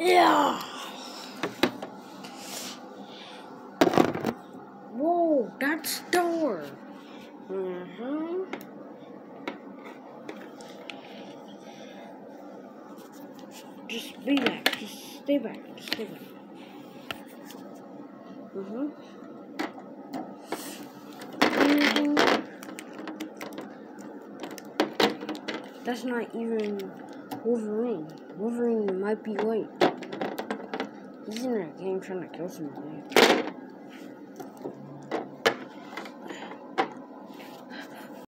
Yeah. Whoa, that's Thor. Mm-hmm. Just be back. Just stay back. Just stay back. Mm-hmm. Mm-hmm. That's not even Wolverine. Wolverine might be late. 这是哪个你们说哪个什么